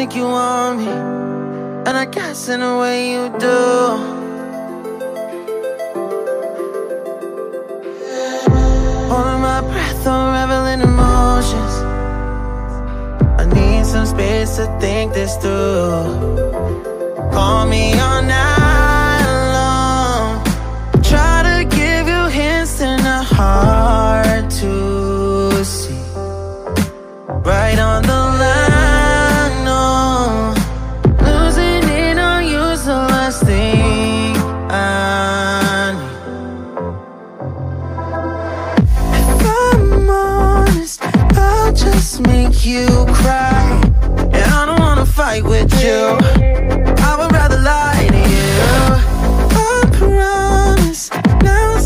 like you want me, and I guess in a way you do. Holding my breath, unraveling emotions. I need some space to think this through. Call me all night you. I would rather lie to you. I promise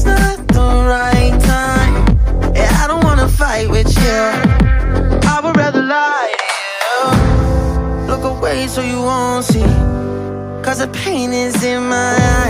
not the right time. Yeah, I don't wanna fight with you. I would rather lie to you. Look away so you won't see. Cause the pain is in my eyes.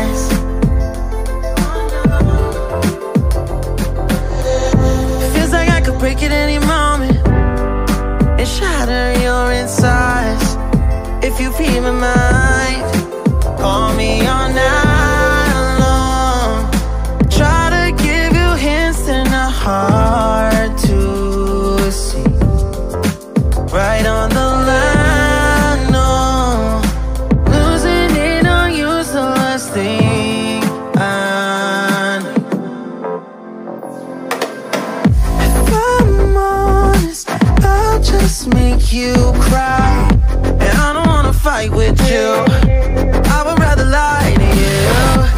Just make you cry. And I don't wanna fight with you. I would rather lie to you.